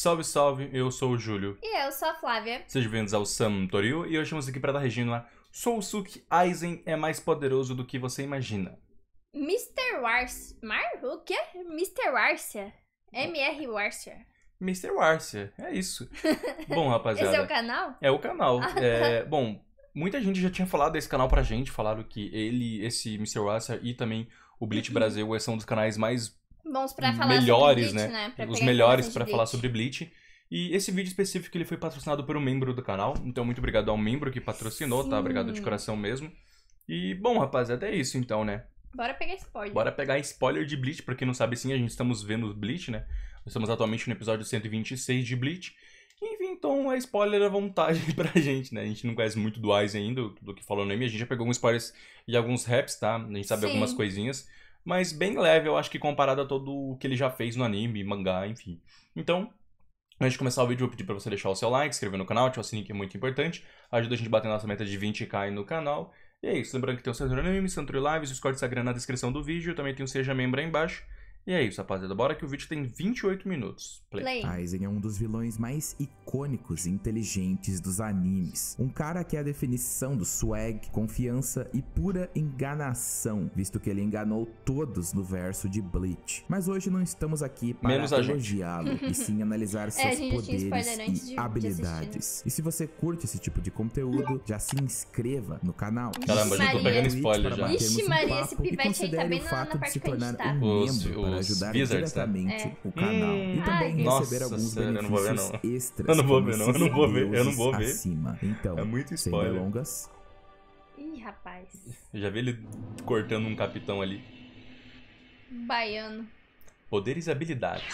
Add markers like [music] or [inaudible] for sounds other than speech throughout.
Salve, salve, eu sou o Júlio. E eu sou a Flávia. Sejam bem-vindos ao Santorio e hoje estamos aqui para dar regime a Sousuke Aizen é mais poderoso do que você imagina. Mr. Wars... Mar? O quê? Mr. Warcia. MR Warcia. Mr. Warcia, é isso. [laughs] Bom, rapaziada. Esse é o canal? É o canal. É, bom, muita gente já tinha falado desse canal pra gente, falaram que ele, esse Mr. Warcia e também o Bleach Brasil são um dos canais mais Bons pra falar melhores, sobre Bleach, né? né? Os melhores de falar sobre Bleach. E esse vídeo específico ele foi patrocinado por um membro do canal. Então, muito obrigado ao membro que patrocinou, tá? Sim. Obrigado de coração mesmo. E, bom, rapaziada, é isso então, né? Bora pegar spoiler. Bora pegar spoiler de Bleach, pra quem não sabe sim, a gente estamos vendo Bleach, né? Nós estamos atualmente no episódio 126 de Bleach. Enfim, então é spoiler à vontade [laughs] pra gente, né? A gente não conhece muito do Aizen ainda, do que falou no anime. A gente já pegou alguns spoilers e alguns raps, tá? A gente sabe Sim. algumas coisinhas. Mas bem leve, eu acho que comparado a todo o que ele já fez no anime, mangá, enfim. Então, antes de começar o vídeo, eu vou pedir pra você deixar o seu like, se inscrever no canal, ativar o sininho que é muito importante. Ajuda a gente a bater nossa meta de 20k aí no canal. E é isso, lembrando que tem o Santori Anime, Santori Lives, o Discord Instagram na descrição do vídeo, também tem o Seja Membro aí embaixo. E é isso, rapaziada, bora que o vídeo tem 28 minutos. Play. Play. Aizen é um dos vilões mais icônicos e inteligentes dos animes. Um cara que é a definição do swag, confiança e pura enganação, visto que ele enganou todos no verso de Bleach. Mas hoje não estamos aqui para elogiá-lo, e sim [laughs] analisar seus É, já tinha poderes e de habilidades. E se você curte esse tipo de conteúdo, já se inscreva no canal. Caramba, já tô pegando spoiler já. Ixi, Maria, esse um pivete aí tá bem na- na parte que a gente tá. um Ajudar Wizards, né? diretamente É. o canal. Hum. E também Ai, Nossa receber alguns senhora, eu não vou ver, benefícios não. extras. Eu não vou ver, não, eu não vou ver, eu não vou ver. Acima. Então, É muito sem spoiler. delongas, Ih, rapaz. Eu já vi ele cortando um capitão ali. Baiano. Poderes e habilidades.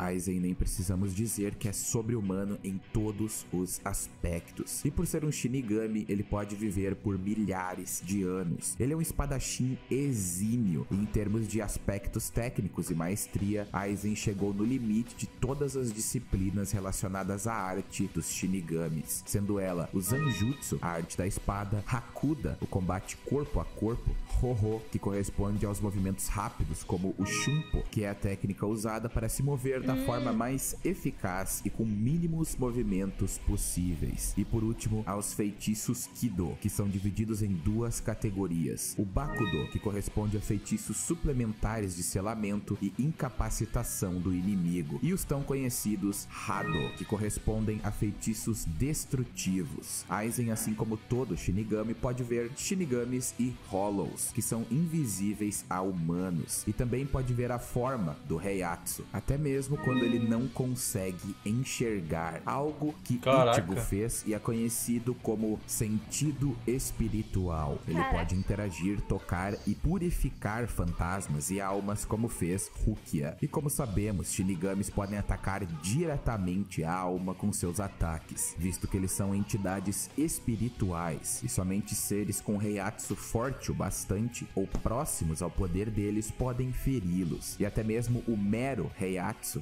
Aizen nem precisamos dizer que é sobre-humano em todos os aspectos. E por ser um Shinigami, ele pode viver por milhares de anos. Ele é um espadachim exímio. Em termos de aspectos técnicos e maestria, Aizen chegou no limite de todas as disciplinas relacionadas à arte dos Shinigamis, sendo ela o Zanjutsu, a arte da espada, Hakuda, o combate corpo a corpo, Ho-Ho, que corresponde aos movimentos rápidos, como o Shunpo, que é a técnica usada para se mover da forma mais eficaz e com mínimos movimentos possíveis. E por último, aos feitiços Kido, que são divididos em duas categorias. O Bakudo, que corresponde a feitiços suplementares de selamento e incapacitação do inimigo. E os tão conhecidos Hado, que correspondem a feitiços destrutivos. Aizen, assim como todo Shinigami, pode ver Shinigamis e Hollows, que são invisíveis a humanos. E também pode ver a forma do Heiatsu, até mesmo quando ele não consegue enxergar algo que Caraca. Ichigo fez e é conhecido como sentido espiritual. Ele Caraca. pode interagir, tocar e purificar fantasmas e almas como fez Rukia. E como sabemos, Shinigamis podem atacar diretamente a alma com seus ataques, visto que eles são entidades espirituais e somente seres com Heiatsu forte o bastante ou próximos ao poder deles podem feri-los. E até mesmo o mero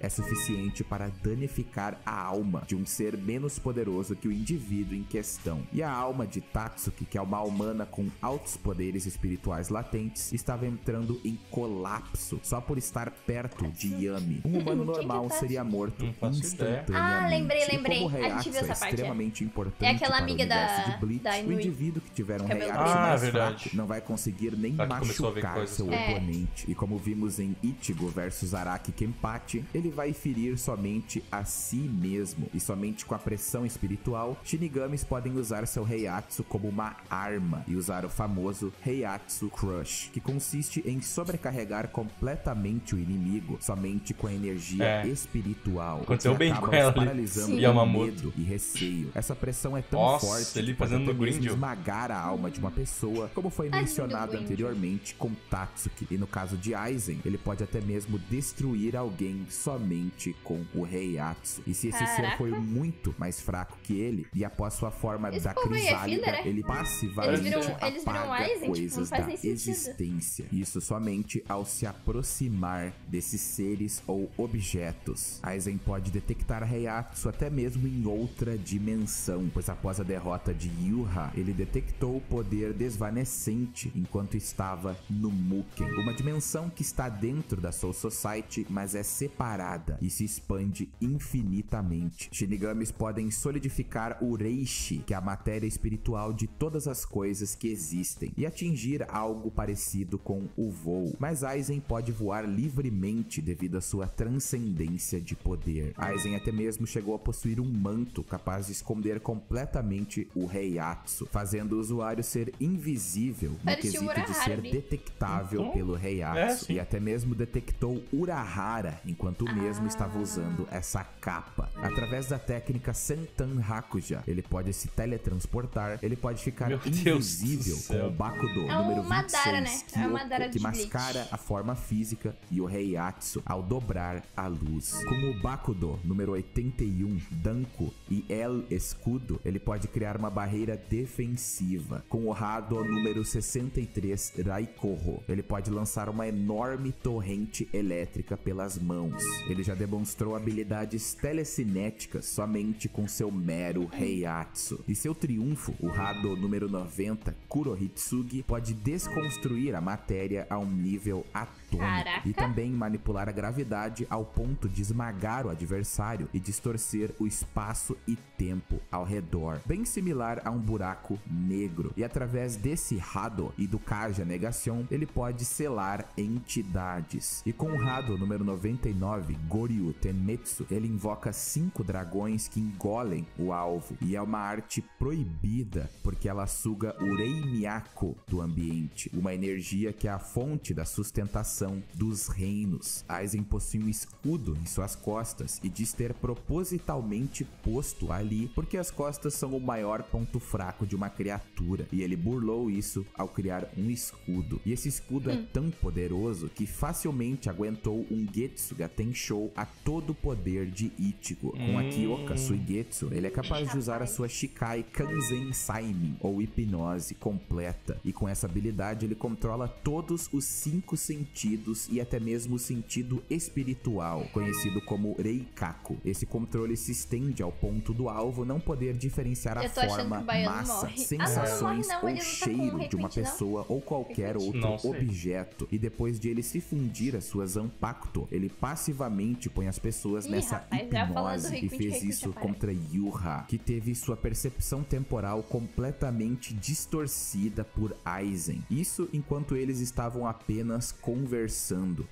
É suficiente para danificar a alma de um ser menos poderoso que o indivíduo em questão. E a alma de Tatsuki, que é uma humana com altos poderes espirituais latentes, estava entrando em colapso só por estar perto de Yami. Um [laughs] humano normal Tatsuki? seria morto ideia. instantaneamente. Ah, lembrei, E lembrei. como A gente viu essa é parte, é. extremamente importante É aquela para o amiga universo da- de Bleach, da o indivíduo que tiver um preto. Ah, mais verdade. fraco não vai conseguir nem machucar seu É. oponente. E como vimos em Ichigo versus Araki Kenpachi, ele vai ferir somente a si mesmo. E somente com a pressão espiritual, Shinigamis podem usar seu Heiatsu como uma arma e usar o famoso Heiatsu Crush, que consiste em sobrecarregar completamente o inimigo somente com a energia É. espiritual. Aconteceu que bem com ela ali. paralisando Sim. com Yamamoto. medo e receio. Essa pressão é tão Nossa, forte ele que pode fazendo mesmo Grindel. esmagar a alma de uma pessoa, como foi mencionado anteriormente com Tatsuki. E no caso de Aizen, ele pode até mesmo destruir alguém somente com o Heiatsu. E se esse ser Caraca. foi muito mais fraco que ele, e após sua forma Esse da é crisálida, é? ele passivamente Eles viram- eles viram Aizen? Tipo, coisas faz da sentido. existência. Isso somente ao se aproximar desses seres ou objetos. Aizen pode detectar Heiatsu até mesmo em outra dimensão, pois após a derrota de Yuha, ele detectou o poder desvanecente enquanto estava no Muken, uma dimensão que está dentro da Soul Society, mas é separada e se expande infinitamente. Shinigamis podem solidificar o Reishi, que é a matéria espiritual de todas as coisas que existem, e atingir algo parecido com o voo. Mas Aizen pode voar livremente devido à sua transcendência de poder. Aizen até mesmo chegou a possuir um manto capaz de esconder completamente o Heiatsu, fazendo o usuário ser invisível no Parecia o quesito de ser detectável Então, pelo é, Heiatsu. sim. e até mesmo detectou Urahara enquanto o mesmo estava usando essa capa. Através da técnica Sentan Hakuja, ele pode se teletransportar, ele pode ficar Meu invisível com o Bakudo É número o Madara, 26, né? É Kyoko, Madara que de Bleach. mascara a forma física e o Heiatsu ao dobrar a luz. Com o Bakudo número 81, Danko e El Escudo, ele pode criar uma barreira defensiva. Com o Hado número 63, Raikoho, ele pode lançar uma enorme torrente elétrica pelas mãos. Ele já demonstrou habilidades telecinéticas somente com seu mero Heiatsu. E seu triunfo, o Hado número 90, Kurohitsugi, pode desconstruir a matéria a um nível atômico Caraca. e também manipular a gravidade ao ponto de esmagar o adversário e distorcer o espaço e tempo ao redor, bem similar a um buraco negro. E através desse Hado e do Kaja Negacion, ele pode selar entidades. E com o Hado número 99, Goryu Tenmetsu, ele invoca cinco dragões que engolem o alvo. E é uma arte proibida porque ela suga o Rei Miyako do ambiente, uma energia que é a fonte da sustentação dos reinos. Aizen possui um escudo em suas costas e diz ter propositalmente posto ali porque as costas são o maior ponto fraco de uma criatura e ele burlou isso ao criar um escudo. E esse escudo é tão poderoso que facilmente aguentou um Getsuga Tenshou a todo o poder de Ichigo. Com a Hum. Kyoka Suigetsu, ele é capaz de usar a sua Shikai Kanzen Saimin, ou hipnose completa. E com essa habilidade ele controla todos os cinco sentidos e até mesmo o sentido espiritual, conhecido como Reikaku. Esse controle se estende ao ponto do alvo não poder diferenciar a forma, massa, morre. Ah, não, sensações não não, ou com cheiro de uma repente, não. pessoa ou qualquer Repente. outro Não sei. objeto. E depois de ele se fundir a sua Zanpakuto, ele passivamente põe as pessoas Ih, nessa rapaz, hipnose e fez isso contra Yuha, que teve sua percepção temporal completamente distorcida por Aizen. Isso enquanto eles estavam apenas conversando.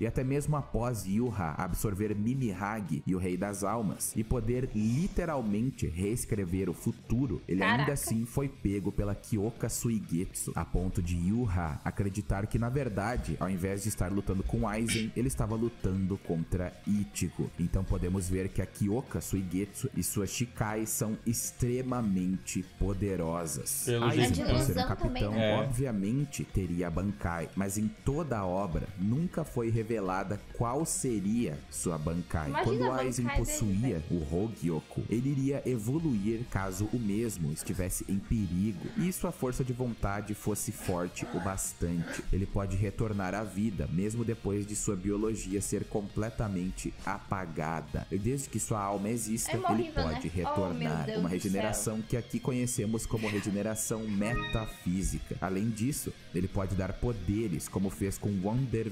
E até mesmo após Yuha absorver Mimihage e o Rei das Almas e poder literalmente reescrever o futuro, ele ainda Caraca. assim foi pego pela Kyoka Suigetsu, a ponto de Yuha acreditar que na verdade, ao invés de estar lutando com Aizen, ele estava lutando contra Ichigo. Então podemos ver que a Kyoka Suigetsu e sua Shikai são extremamente poderosas. Pelo Aizen, por ser um capitão, também, né? obviamente teria Bankai, mas em toda a obra nunca foi revelada qual seria sua Bankai. Imagina Quando a Aizen Bankai dele, possuía o Hogyoku, ele iria evoluir caso o mesmo estivesse em perigo e sua força de vontade fosse forte o bastante. Ele pode retornar à vida, mesmo depois de sua biologia ser completamente apagada. E desde que sua alma exista, É ele horrível, pode né? Oh, retornar. Deus uma regeneração que aqui conhecemos como regeneração metafísica. Além disso, ele pode dar poderes, como fez com Wonder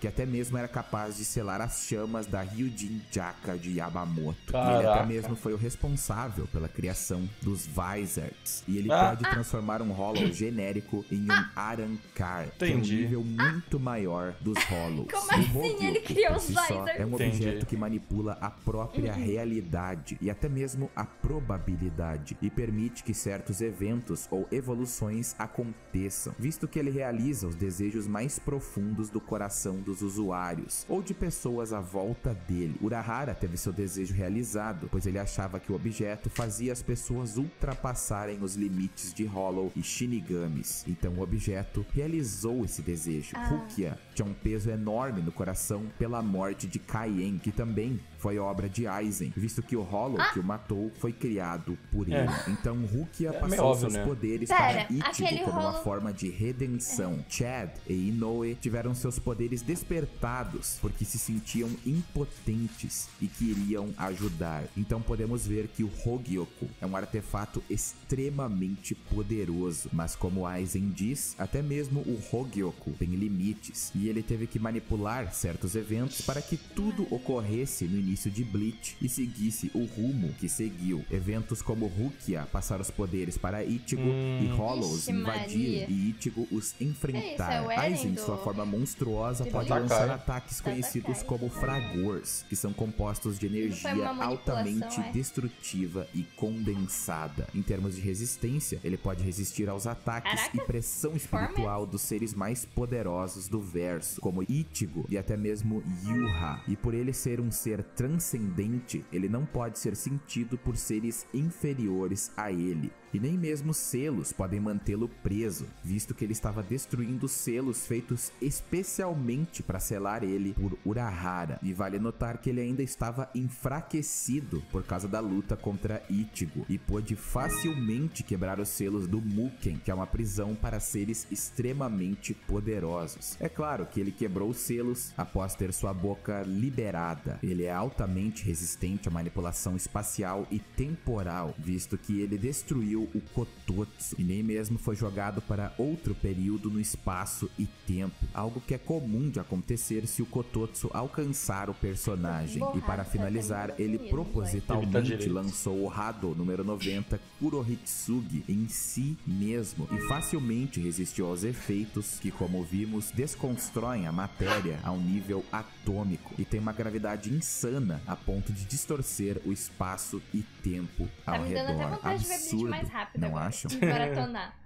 Que até mesmo era capaz de selar as chamas da Ryujin Jaka de Yamamoto. E ele até mesmo foi o responsável pela criação dos Vizards. E ele Ah. pode transformar um Hollow [coughs] genérico em um Arankar, que é um nível muito maior dos [coughs] Hollows. Como assim ele criou os Vizards? É um Entendi. objeto que manipula a própria realidade e até mesmo a probabilidade e permite que certos eventos ou evoluções aconteçam, visto que ele realiza os desejos mais profundos do coração dos usuários ou de pessoas à volta dele. Urahara teve seu desejo realizado, pois ele achava que o objeto fazia as pessoas ultrapassarem os limites de Hollow e Shinigamis. Então o objeto realizou esse desejo. Ah. Rukia tinha um peso enorme no coração pela morte de Kaien, que também foi obra de Aizen, visto que o Hollow Ah. que o matou foi criado por É. ele. Então Rukia É passou óbvio, seus né? poderes Pera, para Ichigo como uma Hollow- forma de redenção. Chad e Inoue tiveram seus poderes despertados porque se sentiam impotentes e queriam ajudar. Então podemos ver que o Hogyoku é um artefato extremamente poderoso, mas como Aizen diz, até mesmo o Hogyoku tem limites e ele teve que manipular certos eventos para que tudo ocorresse no início de Bleach e seguisse o rumo que seguiu. Eventos como Rukia passar os poderes para Ichigo Hum. e Hollows Ixi, invadir Maria. e Ichigo os enfrentar. É é Aizen, do- sua forma monstruosa, de pode Takai. lançar ataques Takai. conhecidos como fragors, que são compostos de energia altamente é? destrutiva e condensada. Em termos de resistência, ele pode resistir aos ataques Caraca, e pressão espiritual dos seres mais poderosos do verso, como Ichigo e até mesmo Yuha. E por ele ser um ser transcendente, ele não pode ser sentido por seres inferiores a ele. E nem mesmo selos podem mantê-lo preso, visto que ele estava destruindo selos feitos especialmente para selar ele por Urahara. E vale notar que ele ainda estava enfraquecido por causa da luta contra Ichigo e pôde facilmente quebrar os selos do Muken, que é uma prisão para seres extremamente poderosos. É claro que ele quebrou os selos após ter sua boca liberada. Ele é altamente resistente à manipulação espacial e temporal, visto que ele destruiu o Kototsu e nem mesmo foi jogado para outro período no espaço e tempo, algo que é comum de acontecer se o Kototsu alcançar o personagem. E para finalizar, tá ele propositalmente direito. lançou o Hado número 90 Kurohitsugi em si mesmo e facilmente resistiu aos efeitos que, como vimos, desconstroem a matéria a um nível atômico e tem uma gravidade insana a ponto de distorcer o espaço e tempo Tá ao me dando redor. até vontade de ver Bleach Absurdo, mais rápido não agora. acham? Maratonar.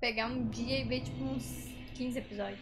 Pegar um dia e ver tipo uns 15 episódios.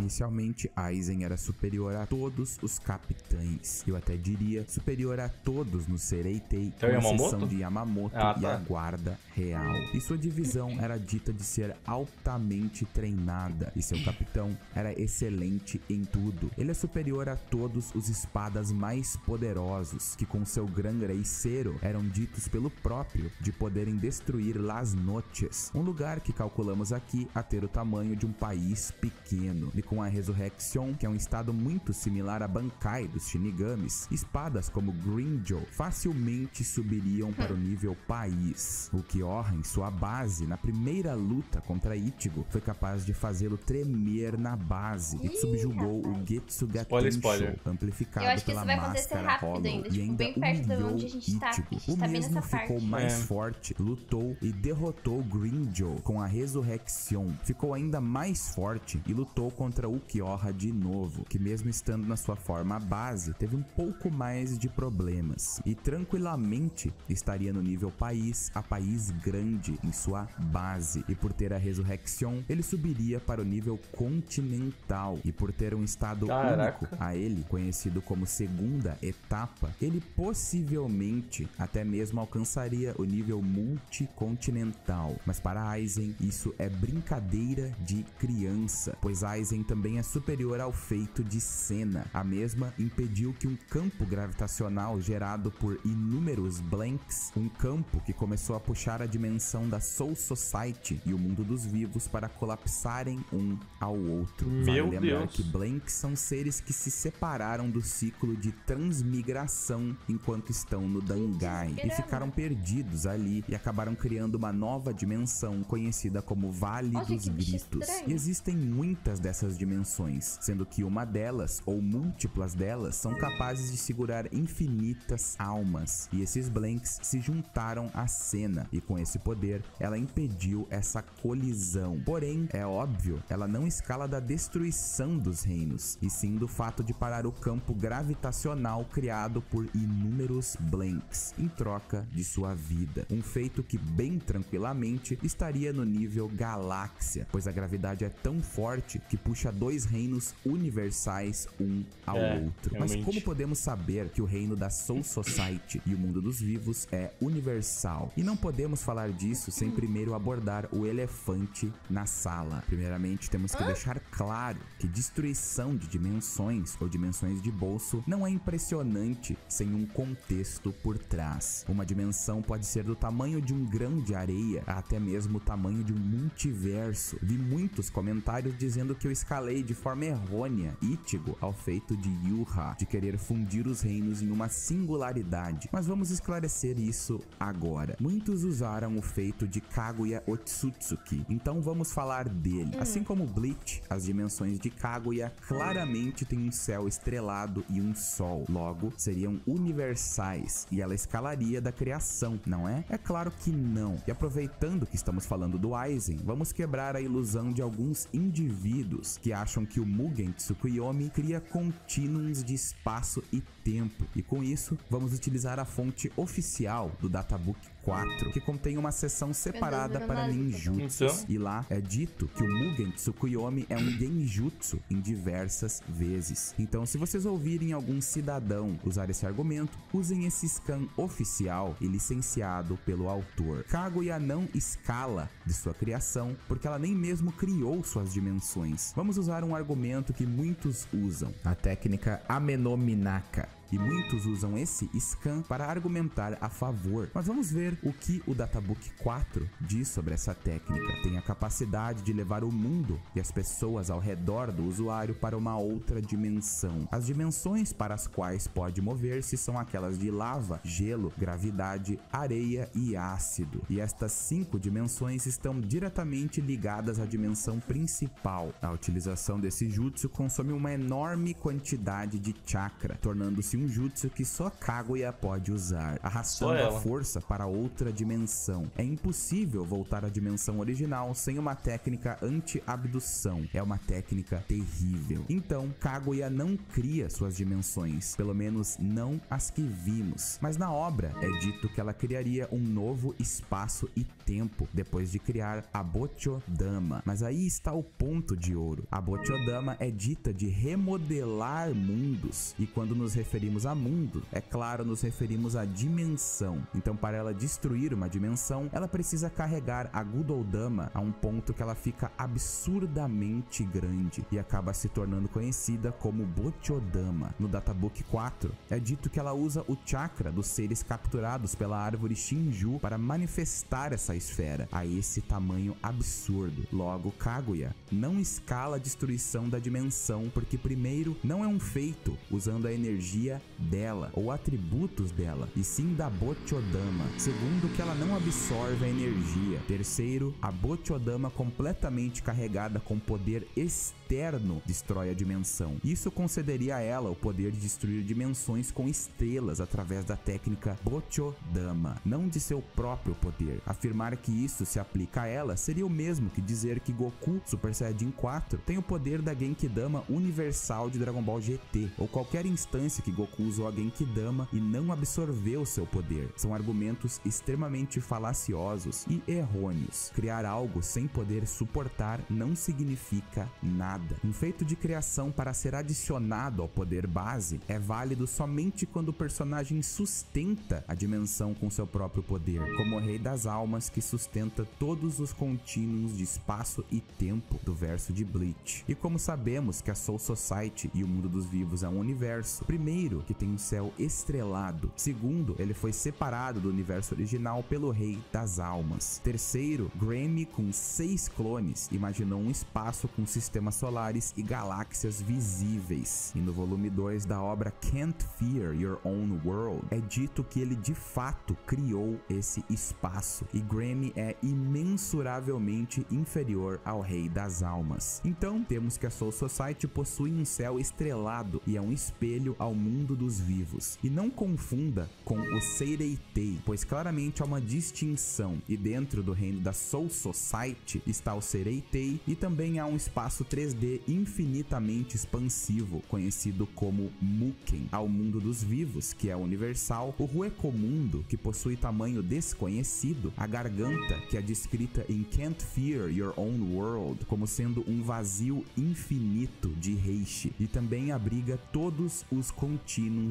Inicialmente, Aizen era superior a todos os capitães. Eu até diria superior a todos no Sereitei, Então, com Yamamoto? exceção de Yamamoto Ah, e tá. a Guarda Real. E sua divisão era dita de ser altamente treinada, e seu capitão era excelente em tudo. Ele é superior a todos os espadas mais poderosos, que com seu Gran Reicero eram ditos pelo próprio de poderem destruir Las Noches, um lugar que calculamos aqui a ter o tamanho de um país pequeno. E com a Resurrection, que é um estado muito similar a Bankai dos Shinigamis, espadas como Grinjo facilmente subiriam para o nível país. O Kyoha, em sua base, na primeira luta contra Ichigo, foi capaz de fazê-lo tremer na base e subjugou o. Getsuga Tensho, amplificado pela máscara Hollow ainda, e tipo, ainda bem perto de humilhou onde a gente tá, Ichigo. O tá mesmo ficou parte. mais É. forte, lutou e derrotou Grinjo com a Resurrection. Ficou ainda mais forte e lutou contra o Kyoha de novo, que mesmo estando na sua forma base, teve um pouco mais de problemas. E tranquilamente estaria no nível país a país grande em sua base. E por ter a Resurrection, ele subiria para o nível continental. E por ter um estado Caraca. único a ele, conhecido como segunda etapa, ele possivelmente até mesmo alcançaria o nível multicontinental. Mas para Aizen, isso é brincadeira de criança, pois Aizen também é superior ao feito de Senna. A mesma impediu que um campo gravitacional gerado por inúmeros blanks, um campo que começou a puxar a dimensão da Soul Society e o mundo dos vivos para colapsarem um ao outro. Meu vale lembrar Deus. que Blanks são seres que se separaram do ciclo de transmigração enquanto estão no Dangai e ficaram perdidos ali e acabaram criando uma nova dimensão conhecida como Vale Olha dos Gritos. E existem muitas dessas dimensões, sendo que uma delas ou múltiplas delas são capazes de segurar infinitas almas. E esses Blanks se juntaram à cena e com esse poder ela impediu essa colisão. Porém, é óbvio, ela não escala da destruição dos reinos, e sim do fato de parar o campo gravitacional criado por inúmeros Blanks em troca de sua vida. Um feito que bem tranquilamente estaria no nível galáxia, pois a gravidade é tão forte que puxa dois reinos universais um ao É, outro. Mas realmente. como podemos saber que o reino da Soul Society e o mundo dos vivos é universal? E não podemos falar disso sem primeiro abordar o elefante na sala. Primeiramente, temos que deixar claro que destruição de dimensões ou dimensões de bolso não é impressionante sem um contexto por trás. Uma dimensão pode ser do tamanho de um grão de areia, até mesmo o tamanho de um multiverso. Vi muitos comentários dizendo que eu escalei de forma errônea Ichigo ao feito de Yuha, de querer fundir os reinos em uma singularidade. Mas vamos esclarecer isso agora. Muitos usaram o feito de Kaguya Otsutsuki, então vamos falar dele. Assim como Bleach, as dimensões de Kaguya claramente têm um céu estrelado e um sol. Logo, seriam universais e ela escalaria da criação, não é? É claro que não. E aproveitando que estamos falando do Aizen, vamos quebrar a ilusão de alguns indivíduos que acham que o Mugen Tsukuyomi cria contínuos de espaço e tempo. E com isso, vamos utilizar a fonte oficial do Databook 4, que contém uma seção separada para ninjutsus. Então? E lá é dito que o Mugen Tsukuyomi é um genjutsu em diversas vezes. Então, se vocês ouvirem algum cidadão usar esse argumento, usem esse scan oficial e licenciado pelo autor. Kaguya não escala de sua criação, porque ela nem mesmo criou suas dimensões. Vamos usar um argumento que muitos usam, a técnica Amenominaka e muitos usam esse scan para argumentar a favor. Mas vamos ver o que o Databook 4 diz sobre essa técnica. Tem a capacidade de levar o mundo e as pessoas ao redor do usuário para uma outra dimensão. As dimensões para as quais pode mover-se são aquelas de lava, gelo, gravidade, areia e ácido. E estas cinco dimensões estão diretamente ligadas à dimensão principal. A utilização desse jutsu consome uma enorme quantidade de chakra, tornando-se um jutsu que só Kaguya pode usar, arrastando a força para outra dimensão. É impossível voltar à dimensão original sem uma técnica anti-abdução. É uma técnica terrível. Então, Kaguya não cria suas dimensões, pelo menos não as que vimos. Mas na obra é dito que ela criaria um novo espaço e tempo depois de criar a Bochodama. Mas aí está o ponto de ouro. A Bochodama é dita de remodelar mundos. E quando nos referimos a mundo, é claro, nos referimos à dimensão. Então, para ela destruir uma dimensão, ela precisa carregar a Gudoldama a um ponto que ela fica absurdamente grande e acaba se tornando conhecida como Bochodama. No Databook 4, é dito que ela usa o chakra dos seres capturados pela árvore Shinju para manifestar essa esfera a esse tamanho absurdo. Logo, Kaguya não escala a destruição da dimensão porque primeiro não é um feito usando a energia dela ou atributos dela, e sim da Bochodama. Segundo, que ela não absorve a energia. Terceiro, a Bochodama completamente carregada com poder externo destrói a dimensão. Isso concederia a ela o poder de destruir dimensões com estrelas através da técnica Bochodama, não de seu próprio poder. Afirmar que isso se aplica a ela seria o mesmo que dizer que Goku Super Saiyajin 4 tem o poder da Genkidama universal de Dragon Ball GT, ou qualquer instância que Goku usou a Genkidama e não absorveu seu poder. São argumentos extremamente falaciosos e errôneos. Criar algo sem poder suportar não significa nada. Um feito de criação para ser adicionado ao poder base é válido somente quando o personagem sustenta a dimensão com seu próprio poder, como o Rei das Almas que sustenta todos os contínuos de espaço e tempo do verso de Bleach. E como sabemos que a Soul Society e o mundo dos vivos é um universo, primeiro, que tem um céu estrelado, segundo, ele foi separado do universo original pelo Rei das Almas. Terceiro, Grammy, com seis clones, imaginou um espaço com sistemas solares e galáxias visíveis. E no volume 2 da obra Can't Fear Your Own World, é dito que ele de fato criou esse espaço, e Grammy é imensuravelmente inferior ao Rei das Almas. Então, temos que a Soul Society possui um céu estrelado e é um espelho ao mundo mundo dos vivos. E não confunda com o Seireitei, pois claramente há uma distinção. E dentro do reino da Soul Society está o Seireitei e também há um espaço 3D infinitamente expansivo, conhecido como Muken. Há o mundo dos vivos, que é universal, o Ruecomundo, que possui tamanho desconhecido, a Garganta, que é descrita em Can't Fear Your Own World como sendo um vazio infinito de Reishi, e também abriga todos os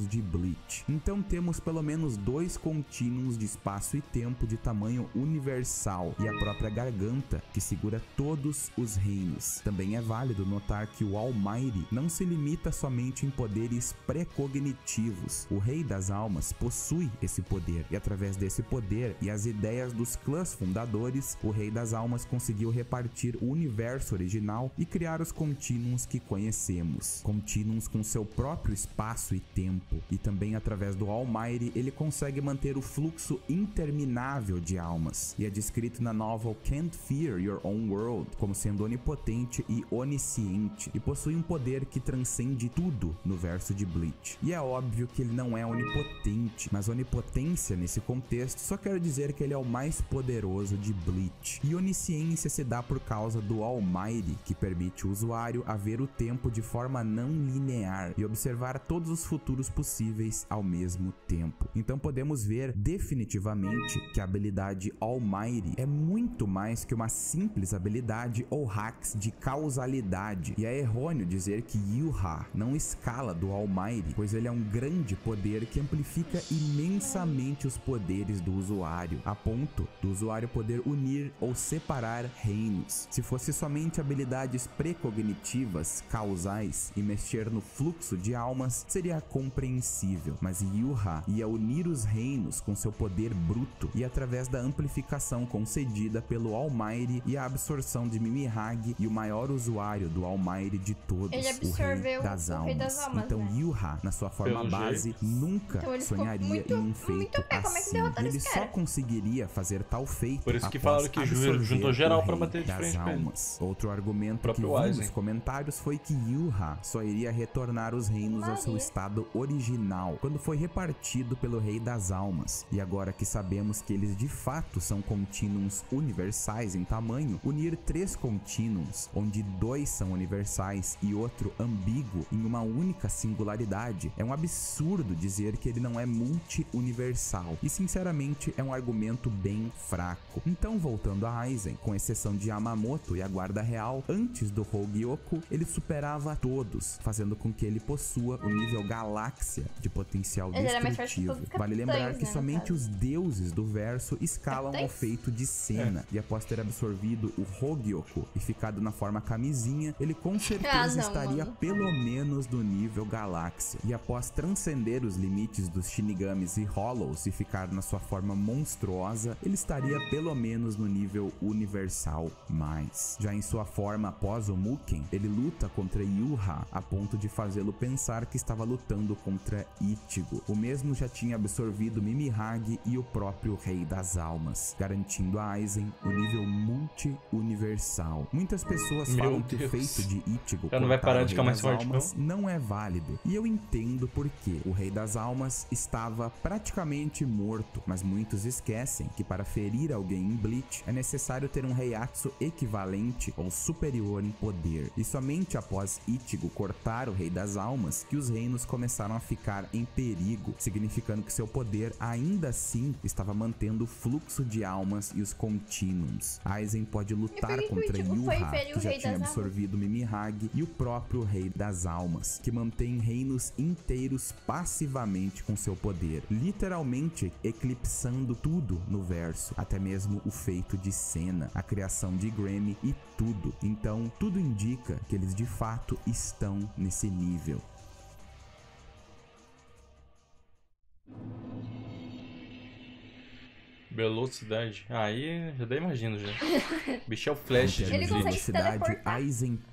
de Bleach. Então temos pelo menos dois contínuos de espaço e tempo de tamanho universal, e a própria Garganta, que segura todos os reinos. Também é válido notar que o Almighty não se limita somente em poderes pré-cognitivos. O Rei das Almas possui esse poder, e através desse poder e as ideias dos clãs fundadores, o Rei das Almas conseguiu repartir o universo original e criar os contínuos que conhecemos. Contínuos com seu próprio espaço e tempo, e também através do Almighty ele consegue manter o fluxo interminável de almas, e é descrito na novel Can't Fear Your Own World como sendo onipotente e onisciente, e possui um poder que transcende tudo no verso de Bleach. E é óbvio que ele não é onipotente, mas onipotência nesse contexto só quer dizer que ele é o mais poderoso de Bleach. E onisciência se dá por causa do Almighty, que permite o usuário a ver o tempo de forma não linear e observar todos os futuros possíveis ao mesmo tempo. Então podemos ver definitivamente que a habilidade Almighty é muito mais que uma simples habilidade ou hacks de causalidade. E é errôneo dizer que Yuha não escala do Almighty, pois ele é um grande poder que amplifica imensamente os poderes do usuário, a ponto do usuário poder unir ou separar reinos. Se fosse somente habilidades precognitivas, causais e mexer no fluxo de almas, seria compreensível, mas Yuha ia unir os reinos com seu poder bruto e através da amplificação concedida pelo Almighty e a absorção de Mimihage e o maior usuário do Almighty de todos, Ele o absorveu Rei das o Almas. Rei das Almas, então né? Yuha, na sua forma Pelo base, jeito. nunca Então sonharia muito- em um feito muito bem. Como é que assim. E ele só cara? conseguiria fazer tal feito Por isso que falaram que juntou geral o Rei bater de das frente com ele. almas. Outro argumento que próprio vi Aizen. nos comentários foi que Yuha só iria retornar os reinos ao seu Maria. estado original, quando foi repartido pelo Rei das Almas. E agora que sabemos que eles de fato são contínuos universais em tamanho, unir três contínuos, onde dois são universais e outro ambíguo em uma única singularidade, é um absurdo dizer que ele não é multi-universal. E sinceramente é um argumento bem fraco. Então, voltando a Aizen, com exceção de Yamamoto e a Guarda Real, antes do Hogyoku, ele superava todos, fazendo com que ele possua o nível galáxia de potencial Ele era mais forte que destrutivo. Vale lembrar que né, somente os deuses do verso escalam ao Capitães? feito de cena. É. E após ter absorvido o Hogyoku e ficado na forma camisinha, ele com [laughs] certeza Ah, não, estaria mano. pelo menos no nível galáxia. E após transcender os limites dos Shinigamis e Hollows e ficar na sua forma monstruosa, ele estaria pelo menos no nível universal mais. Já em sua forma após o Muken, ele luta contra Yuha a ponto de fazê-lo pensar que estava lutando contra Ichigo. O mesmo já tinha absorvido Mimihage e o próprio Rei das Almas, garantindo a Aizen o nível multi-universal. Muitas pessoas Meu falam que o Deus. feito de Ichigo Já não vai parar de ficar mais forte, Almas não é válido. E eu entendo porque o Rei das Almas estava praticamente morto, mas muitos esquecem que para ferir alguém em Bleach é necessário ter um Reiatsu equivalente ou superior em poder. E somente após Ichigo cortar o Rei das Almas que os reinos começaram a ficar em perigo, significando que seu poder ainda assim estava mantendo o fluxo de almas e os contínuos. Aizen pode lutar que contra foi Yuha, que já tinha absorvido Mimihage e o próprio Rei das Almas, que mantém reinos inteiros passivamente com seu poder, literalmente eclipsando tudo no verso, até mesmo o feito de cena, a criação de Grammy e tudo. Então, tudo indica que eles de fato estão nesse nível. Velocidade. Aí já até imagino já. [laughs] Bicho é o Flash de Ele consegue se teleportar.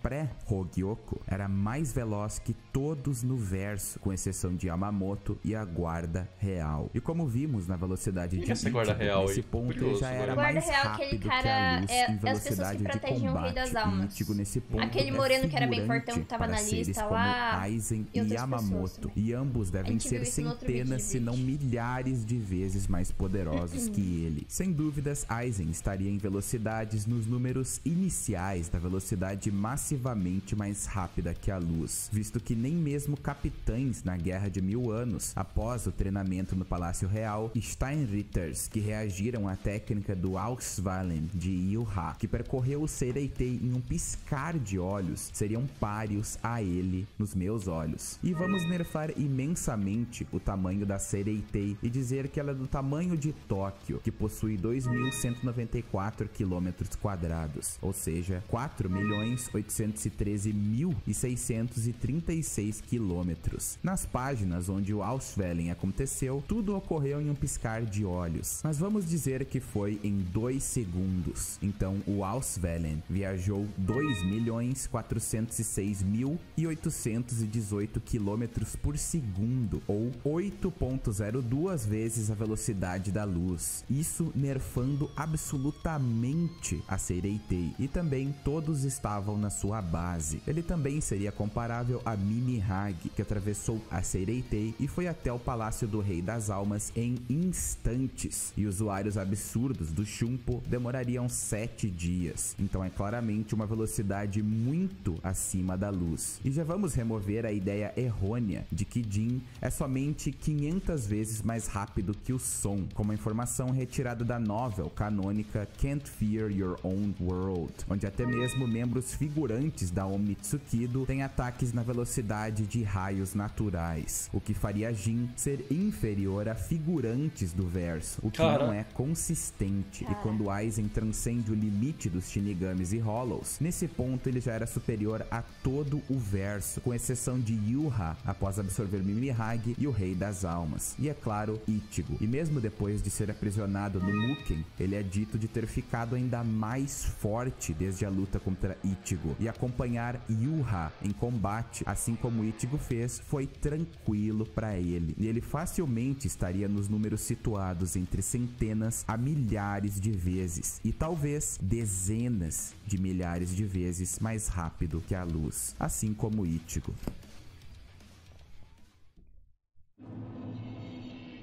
Pré-Hogyoku era mais veloz que todos no verso, com exceção de Yamamoto e a Guarda Real. E como vimos na velocidade de é essa Guarda Real nesse aí? ponto ele Curioso já era Guarda mais Real, rápido aquele que a cara, luz é- em é as pessoas que velocidade de protegem o Rei combate. das Almas. Ichigo nesse ponto Aquele é moreno que era bem fortão que tava na lista lá, Aizen e Yamamoto. E ambos devem ser centenas, se não milhares de vezes mais poderosos que [laughs] ele. Sem dúvidas, Aizen estaria em velocidades nos números iniciais da velocidade massivamente mais rápida que a luz, visto que nem mesmo capitães na Guerra de Mil Anos, após o treinamento no Palácio Real, Steinritters, que reagiram à técnica do Auswallen de Yuha, que percorreu o Sereitei em um piscar de olhos, seriam páreos a ele nos meus olhos. E vamos nerfar imensamente o tamanho da Sereitei e dizer que ela é do tamanho de Tóquio, que possui 2.194 quilômetros quadrados, ou seja, 4.813.636 quilômetros. Nas páginas onde o Auswellen aconteceu, tudo ocorreu em um piscar de olhos, mas vamos dizer que foi em 2 segundos. Então o Auswellen viajou 2.406.818 quilômetros por segundo, ou 8.02 vezes a velocidade da luz. Isso nerfando absolutamente a Sereitei. E também todos estavam na sua base. Ele também seria comparável a Mimi Hag, que atravessou a Sereitei e foi até o Palácio do Rei das Almas em instantes. E usuários absurdos do Shumpo demorariam 7 dias. Então é claramente uma velocidade muito acima da luz. E já vamos remover a ideia errônea de que Jin é somente 500 vezes mais rápido que o som, como a informação retirada da novel canônica Can't Fear Your Own World, onde até mesmo membros figurantes da Omnitsukido têm ataques na velocidade de raios naturais, o que faria Jin ser inferior a figurantes do verso, o que Cara. não é consistente. E quando Aizen transcende o limite dos Shinigamis e Hollows, nesse ponto ele já era superior a todo o verso, com exceção de Yuha, após absorver Mimihage e o Rei das Almas. E é claro, Ichigo. E mesmo depois de ser aprisionado no Muken, ele é dito de ter ficado ainda mais forte desde a luta contra Ichigo. E acompanhar Yuha em combate, assim como Ichigo fez, foi tranquilo para ele. E ele facilmente estaria nos números situados entre centenas a milhares de vezes, e talvez dezenas de milhares de vezes mais rápido que a luz, assim como Ichigo.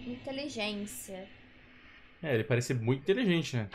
Inteligência. É, ele parece muito inteligente, né?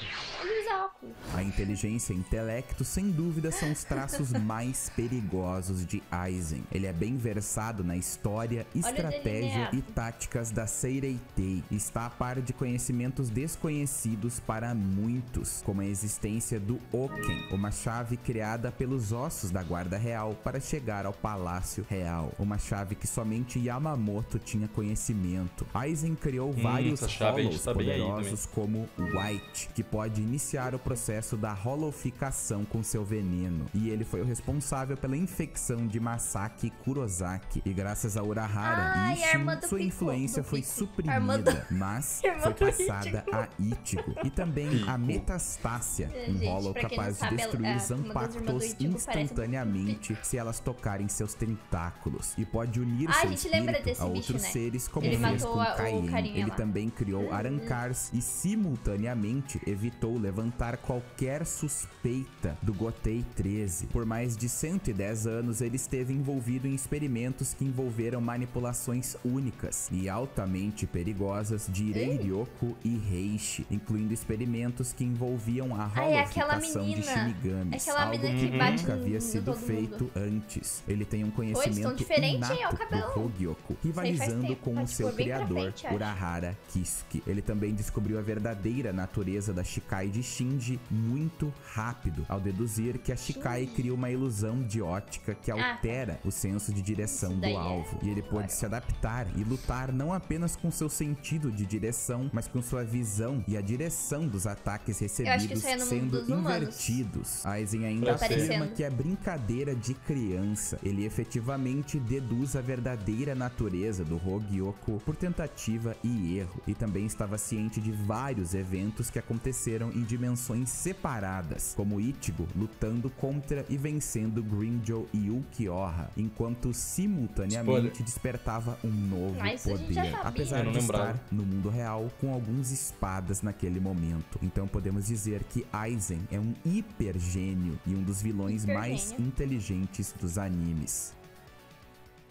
Óculos. A inteligência e intelecto, sem dúvida, são os traços [laughs] mais perigosos de Aizen. Ele é bem versado na história, estratégia e táticas da Seireitei. Está a par de conhecimentos desconhecidos para muitos, como a existência do Oken, uma chave criada pelos ossos da Guarda Real para chegar ao Palácio Real. Uma chave que somente Yamamoto tinha conhecimento. Aizen criou vários tá bem aí poderosos como White, que pode iniciar o processo da holoficação com seu veneno. E ele foi o responsável pela infecção de Masaki Kurosaki. E graças a Urahara Ai, e a Ishin, sua Pico- influência foi Pico. [laughs] A irmã do- suprimida, mas foi passada Ichigo. a Ichigo. E também a Pico. Metastácia, É, um não capaz de sabe, ela- destruir é, os Ampactos instantaneamente se elas tocarem seus tentáculos. E pode unir Ah, a seu espírito desse a bicho, outros né? seres como Ele fez com a- o Kaien. Ele lá. também criou Arancars e simultaneamente evitou levantar qualquer suspeita do Gotei 13. Por mais de 110 anos, ele esteve envolvido em experimentos que envolveram manipulações únicas e altamente perigosas de Ireiryoku e Reishi, incluindo experimentos que envolviam a Ah, é aquela holoficação de. Shinigamis, Aquela algo que que nunca havia sido mundo. feito antes. Ele tem um conhecimento? É o inato do Hogyoku, rivalizando tempo, com o seu criador, frente. Urahara Kisuke. Ele também descobriu a verdadeira natureza da Shikai de Shinji muito rápido, ao deduzir que a Shikai cria uma ilusão de ótica que tá. altera o senso de direção do é alvo. E ele pôde se adaptar e lutar não apenas com seu sentido de direção, mas com sua visão e a direção dos ataques recebidos é sendo humanos. invertidos. Aizen ainda Tá afirma que é brincadeira de criança. Ele efetivamente deduz a verdadeira natureza do Hogyoku por tentativa e erro. E também estava ciente de vários eventos que aconteceram em dimensões versões separadas, como Ichigo lutando contra e vencendo Grinjo e Ukiyoha, enquanto simultaneamente Spoiler. despertava um novo Mas poder, apesar de estar no mundo real com alguns espadas naquele momento. Então podemos dizer que Aizen é um hipergênio e um dos vilões mais inteligentes dos animes.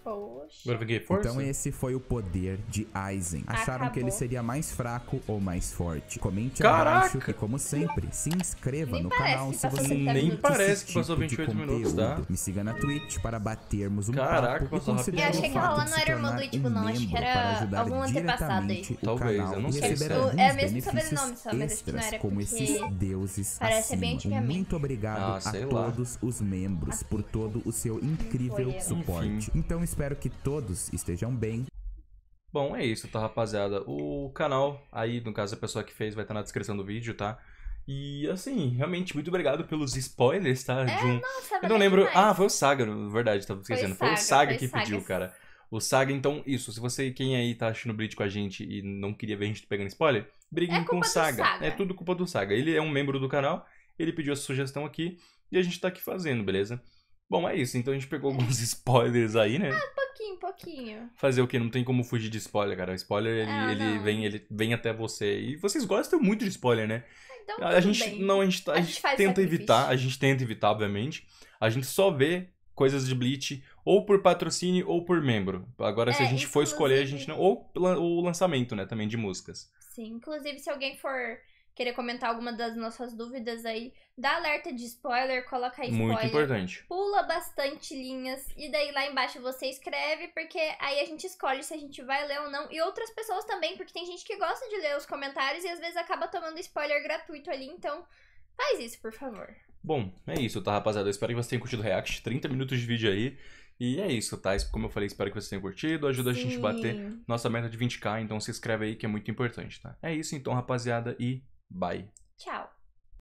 Poxa. Agora fiquei força. Então esse foi o poder de Aizen. Acharam que ele Acabou. seria mais fraco ou mais forte? Comente Caraca! abaixo e como sempre, se inscreva Nem no parece canal que se passou você 30 curte minutos. parece que passou tipo de 28 minutos, tá? Me siga na Twitch para batermos um Caraca, papo e passou considere Eu o achei que fato ela de não se era irmã do tornar Ichigo, um não. Acho que membro era para ajudar algum antepassado aí. diretamente o Talvez, canal eu não e sei. receber Eu- alguns é benefícios nome, só, mas acho que não extras era como esses deuses parece bem acima. antigamente. Muito obrigado Ah, a sei lá. todos os membros por todo o seu incrível suporte. Enfim. Então espero que todos estejam bem. Bom, é isso, tá, rapaziada? O canal, aí, no caso, a pessoa que fez vai estar na descrição do vídeo, tá? E, assim, realmente, muito obrigado pelos spoilers, tá? É, de um... Nossa, Eu não lembro... demais. Ah, foi o Saga, na verdade, tava esquecendo. Foi, o Saga, Saga foi que Saga. pediu, cara. O Saga, então, isso. Se você, quem aí tá assistindo o com a gente e não queria ver a gente pegando spoiler, briguem É com o Saga. Saga. É tudo culpa do Saga. Ele é um membro do canal, ele pediu essa sugestão aqui e a gente tá aqui fazendo, beleza? Bom, é isso. Então a gente pegou [laughs] alguns spoilers aí, né? Pouquinho, pouquinho. Fazer o que? Não tem como fugir de spoiler, cara. O spoiler, ele, Ah, ele, vem, ele vem até você. E vocês gostam muito de spoiler, né? Então, A gente, bem. não, a gente, tá- a A gente gente tenta evitar, a gente tenta evitar, obviamente. A gente só vê coisas de Bleach ou por patrocínio ou por membro. Agora, se a É, gente for escolher, a gente não. Ou o lançamento, né, também de músicas. Sim, inclusive se alguém for querer comentar alguma das nossas dúvidas aí, dá alerta de spoiler, coloca aí spoiler. Muito importante. Pula bastante linhas e daí lá embaixo você escreve, porque aí a gente escolhe se a gente vai ler ou não. E outras pessoas também, porque tem gente que gosta de ler os comentários e às vezes acaba tomando spoiler gratuito ali, então faz isso, por favor. Bom, é isso, tá, rapaziada? Eu espero que vocês tenham curtido o React. 30 minutos de vídeo aí. E é isso, tá? Como eu falei, espero que vocês tenham curtido. Ajuda a gente a bater Sim. nossa meta de 20k, então se inscreve aí que é muito importante, tá? É isso então, rapaziada, e bye. Tchau.